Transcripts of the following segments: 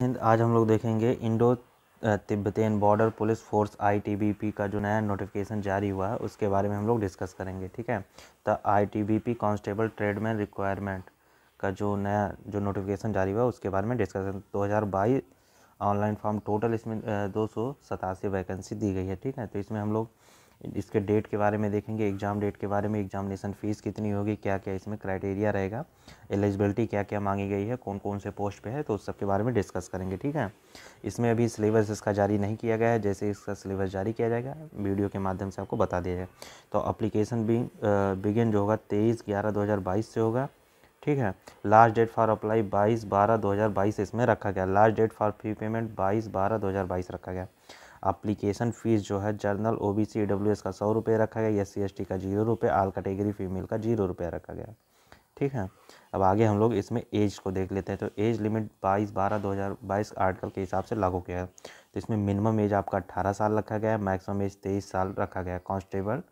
हिंद, आज हम लोग देखेंगे Indo Tibetan border police force ITBP का जो नया नोटिफिकेशन जारी हुआ है, उसके बारे में हम लोग डिस्कस करेंगे, ठीक है? तो आईटीबीपी कांस्टेबल ट्रेडमैन रिक्वायरमेंट का जो नया, जो नोटिफिकेशन जारी हुआ है, उसके बारे में डिस्कस दो हज़ार बाईस ऑनलाइन फॉर्म टोटल इसमें दो सौ सतासी वैकेंसी दी गई है, ठीक है? तो इसमें हम लोग इसके डेट के बारे में देखेंगे, एग्ज़ाम डेट के बारे में, एग्जामिनेशन फ़ीस कितनी होगी क्या क्या इसमें क्राइटेरिया रहेगा, एलिजिबिलिटी क्या क्या मांगी गई है कौन कौन से पोस्ट पे है तो उस सब के बारे में डिस्कस करेंगे, ठीक है? इसमें अभी सिलेबस इसका जारी नहीं किया गया है, जैसे इसका सिलेबस जारी किया जाएगा, वीडियो के माध्यम से आपको बता दिया जाए। तो अप्लीकेशन भी बिगिन जो होगा, तेईस ग्यारह दो से होगा, ठीक है? लास्ट डेट फॉर अप्लाई बाईस बारह दो हज़ार बाईस इसमें रखा गया। Last date for fee payment बाईस बारह दो हज़ार बाईस रखा गया। अप्लीकेशन फ़ीस जो है general O B C W S का सौ रुपये रखा गया एस सी का ज़ीरो रुपये आल कैटेगरी फीमेल का ज़ीरो रुपये रखा गया। ठीक है? अब आगे हम लोग इसमें एज को देख लेते हैं। तो एज लिमिट बाईस बारह दो हज़ार बाईस आर्टिकल के हिसाब से लागू किया है। तो इसमें मिनिमम एज आपका अट्ठारह साल रखा गया है मैक्सिमम एज तेईस साल रखा गया है। कॉन्स्टेबल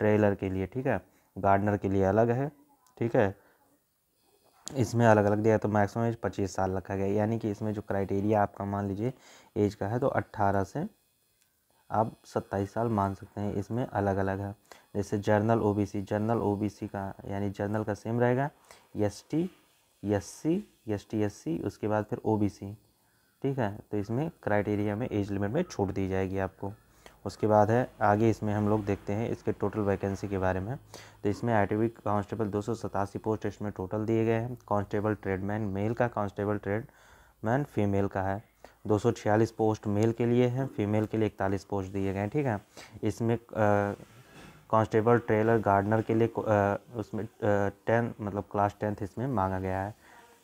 ट्रेलर के लिए, ठीक है? गार्डनर के लिए अलग है, ठीक है? इसमें अलग अलग दिया तो मैक्सिमम एज पच्चीस साल रखा गया यानी कि इसमें जो क्राइटेरिया आपका मान लीजिए एज का है तो अट्ठारह से आप सत्ताईस साल मान सकते हैं, इसमें अलग अलग है। जैसे जर्नल ओबीसी जर्नल ओबीसी का, यानी जर्नल का सेम रहेगा। S T S C S T S C उसके बाद फिर ओबीसी ठीक है? तो इसमें क्राइटेरिया में एज लिमिट में छूट दी जाएगी आपको। उसके बाद है, आगे इसमें हम लोग देखते हैं इसके टोटल वैकेंसी के बारे में। तो इसमें आई टी कांस्टेबल दो सौ सतासी पोस्ट इसमें टोटल दिए गए हैं। कांस्टेबल ट्रेडमैन मेल का कांस्टेबल ट्रेडमैन फीमेल का है। 246 पोस्ट मेल के लिए हैं फीमेल के लिए इकतालीस पोस्ट दिए गए हैं ठीक है? इसमें कांस्टेबल ट्रेलर गार्डनर के लिए आ, उसमें टेंथ मतलब क्लास टेंथ इसमें मांगा गया है।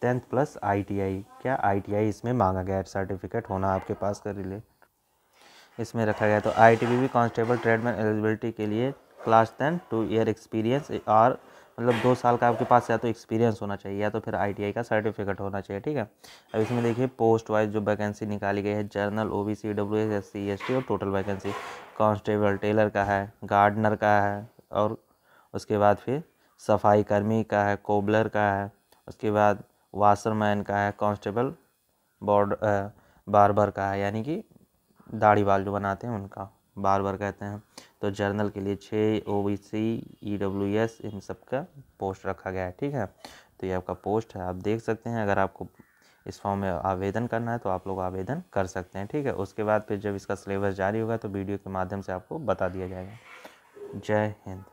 टेंथ प्लस आईटीआई क्या आईटीआई इसमें मांगा गया है? सर्टिफिकेट होना आपके पास कर लिए इसमें रखा गया तो I T B constable tradesman eligibility के लिए class ten two year experience और मतलब दो साल का आपके पास या तो एक्सपीरियंस होना चाहिए, या तो फिर आईटीआई का सर्टिफिकेट होना चाहिए, ठीक है? अब इसमें देखिए पोस्ट वाइज जो वैकेंसी निकाली गई है general O B C W S S C S T और टोटल वैकेंसी कांस्टेबल टेलर का है गार्डनर का है, और उसके बाद फिर सफ़ाई कर्मी का है कोबलर का है, उसके बाद वाशरमैन का है कांस्टेबल बॉर्ड बारबर का है, यानी कि दाढ़ी बाल जो बनाते हैं उनका। बार बार कहते हैं। तो जर्नल के लिए छः O B C, E W S, इन सब का पोस्ट रखा गया है, ठीक है? तो ये आपका पोस्ट है, आप देख सकते हैं। अगर आपको इस फॉर्म में आवेदन करना है तो आप लोग आवेदन कर सकते हैं, ठीक है? उसके बाद फिर जब इसका सिलेबस जारी होगा तो वीडियो के माध्यम से आपको बता दिया जाएगा। जय हिंद।